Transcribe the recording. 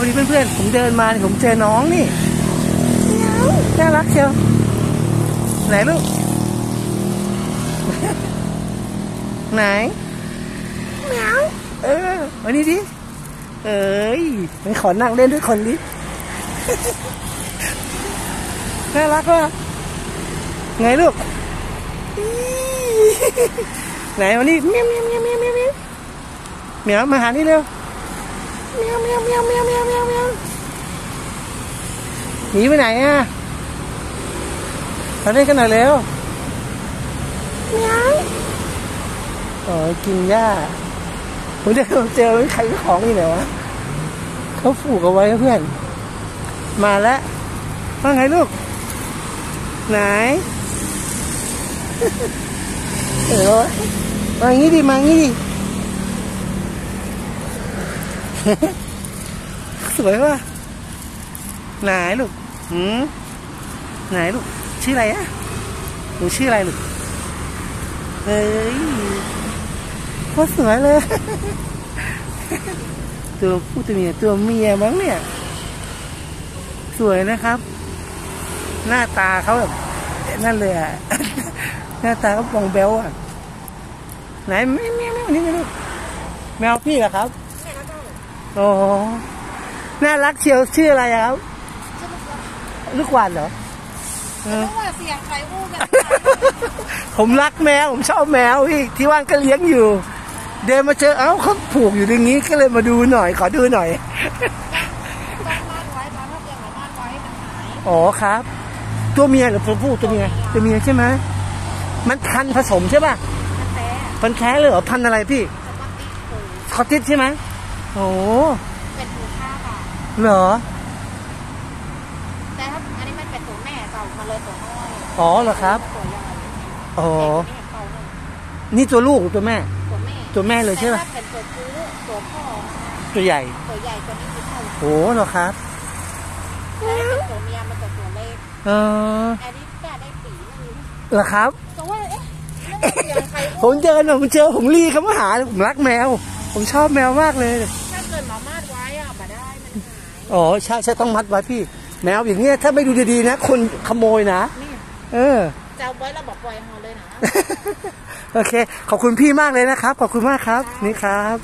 วันนี้เพื่อนๆ ผมเดินมาเนี่ยผมเจอน้องนี่ น่ารักเชียว ไหนลูก ไหนเหมียวเออวันนี้ดิ เอ้ยไปขอนั่งเล่นด้วยคนดิ น่ารักว่ะไงลูกอี้ไหนวันนี้เมียวเมียวเมียวเมียวเมียวเมียวเหมียวมาหานี่เร็ว เมียวเมียวเมียวเมียวเมียวเมียวเมียวหนีไปไหนอะมาเล่นกันหน่อยเร็วเมียวโอ้ยกินหญ้าผมเดินเจอใครของนี่ไหนวะเขาผูกเอาไว้เพื่อน มาแล้วว่าไงลูก ไหนเออมาอย่างนี้ดิมาอย่างนี้ดิ สวยว่ะไหนลูกหืมไหนลูก ชื่ออะไรอะหนูชื่ออะไรลูกเฮ้ยโคตรสวยเลย ตัวผู้ตัวเมียตัวเมียมั้งเนี่ย สวยนะครับ หน้าตาเขาแบบนั่นเลยอะหน้าตาเขาบองเบลอะไหนแมวแมวแมวนี่ไงลูกแมวพี่เหรอครับ โอ้โหน่ารักเชียวชื่ออะไรอะครับลูกหวานเหรอเออว่าเสียงใครอู้แบบผมรักแมวผมชอบแมวพี่ที่ว่างก็เลี้ยงอยู่ เดินมาเจอเอ้าเขาผูกอยู่ตรงนี้ก็เลยมาดูหน่อย ขอดูหน่อยต้องบ้านไว้ตอนถ้าเกิดมาบ้านไว้มันหายอ๋อครับ ตัวเมียหรือตัวผู้ตัวเมียตัวเมียใช่ไหมมันพันธุ์ผสมใช่ป่ะมันแท้พันธุ์แท้เลยเหรอพันธุ์อะไรพี่สปาติปูสคอตติชใช่ไหม โอ้เป็นหูค่าค่ะเหรอ แต่ถ้าอันนี้มันเป็นตัวแม่เก่ามาเลยตัวน้อยอ๋อเหรอครับตัวใหญ่อ๋อแต่ตัวนี้เก่าหนึ่งนี่ตัวลูกหรือตัวแม่ ตัวแม่ตัวแม่เลยใช่ป่ะแต่ถ้าเป็นตัวผู้ตัวพ่อตัวใหญ่ ตัวใหญ่ตัวนี้คือเท่าโอ้เหรอครับแต่ถ้าเป็นตัวเมียมันจะตัวเล็กเอออันนี้แก่ได้ปีนึงเหรอครับตัวว่าเอ๊ะนั่นเสียงใครผอู้มเจอผมเจอผมรีเขามาหาผมรักแมว ผมชอบแมวมากเลยถ้าเกิ ดหมามาดไว้อะมาได้มันหาย อ๋อใช่ใช่ต้องมัดไว้พี่ แมวอย่างเงี้ยถ้าไม่ดูดีๆนะ คนขโมยนะ นี่เออ จะเอาไว้แล้วบอกปล่อยเฮาเลยนะ โอเค ขอบคุณพี่มากเลยนะครับ ขอบคุณมากครับ นี่ครับ